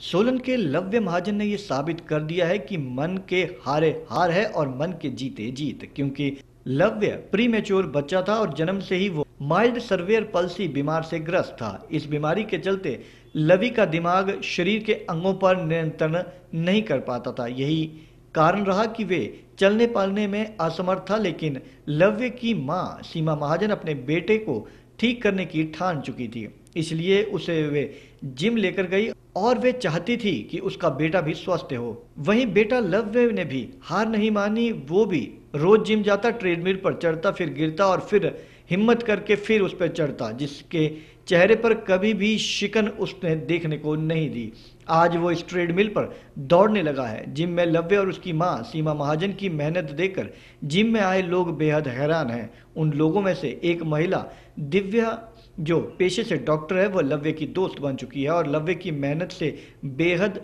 सोलन के लव्य महाजन ने ये साबित कर दिया है कि मन के हारे हार है और मन के जीते जीत, क्योंकि लव्य प्रीमेच्योर बच्चा था और जन्म से ही वो माइल्ड सर्वेयर पल्सी बीमार से ग्रस्त था। इस बीमारी के चलते लवी का दिमाग शरीर के अंगों पर नियंत्रण नहीं कर पाता था। यही कारण रहा कि वे चलने पालने में असमर्थ था, लेकिन लव्य की माँ सीमा महाजन अपने बेटे को ठीक करने की ठान चुकी थी। इसलिए उसे वे जिम लेकर गई और वे चाहती थी कि उसका बेटा भी स्वस्थ हो। वहीं बेटा लव्य ने भी हार नहीं मानी, वो भी रोज जिम जाता, ट्रेडमिल पर चढ़ता, फिर गिरता और फिर हिम्मत करके फिर उस पर चढ़ता, जिसके चेहरे पर कभी भी शिकन उसने देखने को नहीं दी। आज वो इस ट्रेडमिल पर दौड़ने लगा है। जिम में लव्य और उसकी माँ, सीमा महाजन की मेहनत देखकर जिम में आए लोग बेहद हैरान हैं। उन लोगों में से एक महिला दिव्या जो पेशे से डॉक्टर है वह लव्य की दोस्त बन चुकी है और लव्य की मेहनत से बेहद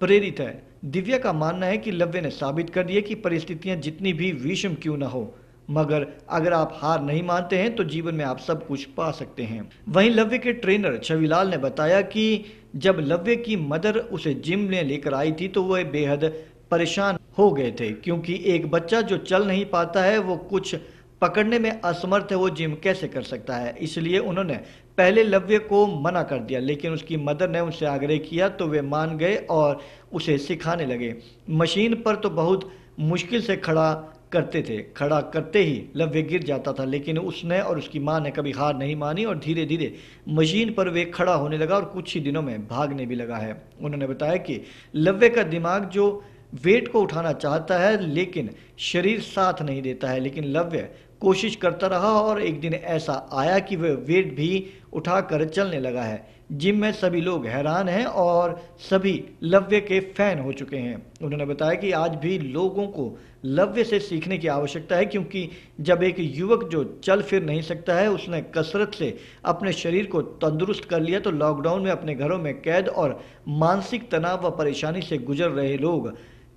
प्रेरित है। दिव्या का मानना है कि लव्य ने साबित कर दिया कि परिस्थितियाँ जितनी भी विषम क्यों न हो, मगर अगर आप हार नहीं मानते हैं तो जीवन में आप सब कुछ पा सकते हैं। वहीं लव्य के ट्रेनर छविलाल ने बताया कि जब लव्य की मदर उसे जिम में लेकर आई थी तो वह बेहद परेशान हो गए थे, क्योंकि एक बच्चा जो चल नहीं पाता है, वो कुछ पकड़ने में असमर्थ है, वो जिम कैसे कर सकता है? इसलिए उन्होंने पहले लव्य को मना कर दिया, लेकिन उसकी मदर ने उनसे आग्रह किया तो वे मान गए और उसे सिखाने लगे। मशीन पर तो बहुत मुश्किल से खड़ा करते थे, खड़ा करते ही लव्य गिर जाता था, लेकिन उसने और उसकी माँ ने कभी हार नहीं मानी और धीरे धीरे मशीन पर वे खड़ा होने लगा और कुछ ही दिनों में भागने भी लगा है। उन्होंने बताया कि लव्य का दिमाग जो वेट को उठाना चाहता है, लेकिन शरीर साथ नहीं देता है, लेकिन लव्य कोशिश करता रहा और एक दिन ऐसा आया कि वह वेट भी उठाकर चलने लगा है। जिम में सभी लोग हैरान हैं और सभी लव्य के फ़ैन हो चुके हैं। उन्होंने बताया कि आज भी लोगों को लव्य से सीखने की आवश्यकता है, क्योंकि जब एक युवक जो चल फिर नहीं सकता है, उसने कसरत से अपने शरीर को तंदुरुस्त कर लिया तो लॉकडाउन में अपने घरों में कैद और मानसिक तनाव व परेशानी से गुजर रहे लोग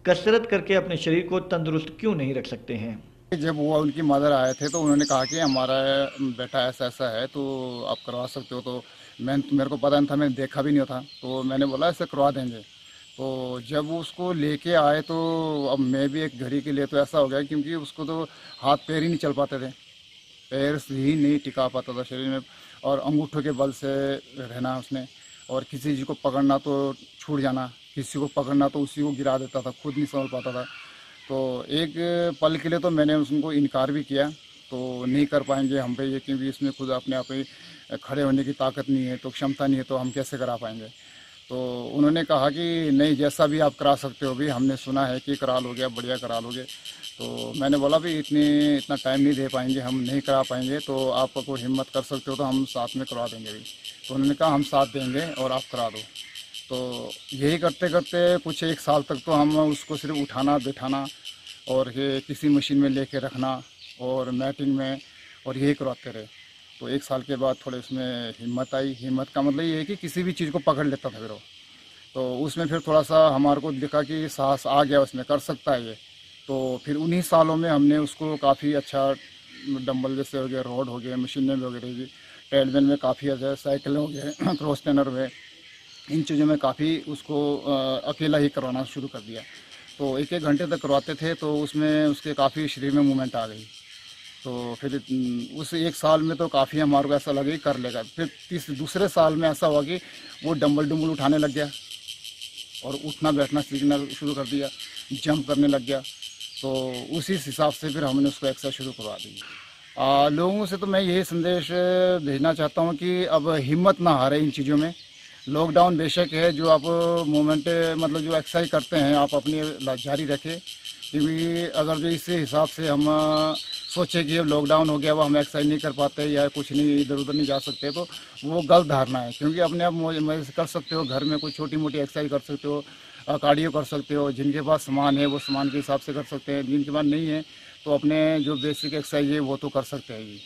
कसरत करके अपने शरीर को तंदुरुस्त क्यों नहीं रख सकते हैं? जब वो उनकी मदर आए थे तो उन्होंने कहा कि हमारा बेटा ऐसा ऐसा है तो आप करवा सकते हो। तो मैं, मेरे को पता नहीं था, मैंने देखा भी नहीं था। तो मैंने बोला, ऐसे करवा देंगे। तो जब उसको लेके आए तो अब मैं भी एक घड़ी के लिए तो ऐसा हो गया, क्योंकि उसको तो हाथ पैर ही नहीं चल पाते थे। पैर ही नहीं टिका पाता था शरीर में, और अंगूठों के बल से रहना उसने, और किसी चीज़ को पकड़ना तो छूट जाना, किसी को पकड़ना तो उसी को गिरा देता था, खुद नहीं समझ पाता था। तो एक पल के लिए तो मैंने उनको इनकार भी किया तो नहीं कर पाएँगे हम पे ये क्योंकि इसमें खुद अपने आप ही खड़े होने की ताकत नहीं है तो क्षमता नहीं है तो हम कैसे करा पाएँगे? तो उन्होंने कहा कि नहीं, जैसा भी आप करा सकते हो, भी हमने सुना है कि करा लोगे बढ़िया करा लोगे तो मैंने बोला भी, इतनी, इतना टाइम नहीं दे पाएँगे, हम नहीं करा पाएँगे तो आप कोई हिम्मत कर सकते हो तो हम साथ में करवा देंगे भी। तो उन्होंने कहा, हम साथ देंगे और आप करा दो। तो यही करते करते कुछ एक साल तक तो हम उसको सिर्फ़ उठाना, बैठाना और ये किसी मशीन में लेके रखना और मैटिंग में और यही करवाते रहे। तो एक साल के बाद थोड़े उसमें हिम्मत आई। हिम्मत का मतलब ये है कि किसी भी चीज़ को पकड़ लेता था फिर वो। तो उसमें फिर थोड़ा सा हमारे को दिखा कि साहस आ गया उसमें, कर सकता है ये। तो फिर उन्हीं सालों में हमने उसको काफ़ी अच्छा डम्बल जैसे हो गया, रोड हो गए मशीनें वगैरह भी ट्रेडमिल में काफ़ी अच्छा साइकिल हो गए क्रॉस टेनर हुए इन चीज़ों में काफ़ी उसको अकेला ही करवाना शुरू कर दिया। तो एक एक घंटे तक करवाते थे तो उसमें उसके काफ़ी शरीर में मूवमेंट आ गई। तो फिर उस एक साल में तो काफ़ी हमारे को ऐसा लगे कर लेगा। फिर तीस दूसरे साल में ऐसा हुआ कि वो डम्बल डुम्बल उठाने लग गया और उठना बैठना सीखना शुरू कर दिया जंप करने लग गया। तो उसी हिसाब से फिर हमने उसको एक्सरसाइज शुरू करवा दी। आ, लोगों से तो मैं यही संदेश भेजना चाहता हूँ कि अब हिम्मत ना हारे इन चीज़ों में। लॉकडाउन बेशक है, जो आप मोमेंट मतलब जो एक्सरसाइज करते हैं, आप अपनी जारी रखें। क्योंकि अगर जो इस हिसाब से हम सोचे कि लॉकडाउन हो गया वो हम एक्सरसाइज नहीं कर पाते या कुछ नहीं, इधर उधर नहीं जा सकते तो वो गलत धारणा है। क्योंकि अपने आप कर सकते हो, घर में कोई छोटी मोटी एक्सरसाइज कर सकते हो कार्डियो कर सकते हो, जिनके पास सामान है, वो सामान के हिसाब से कर सकते हैं, जिनके पास नहीं है तो अपने जो बेसिक एक्सरसाइज है, वो तो कर सकते हैं।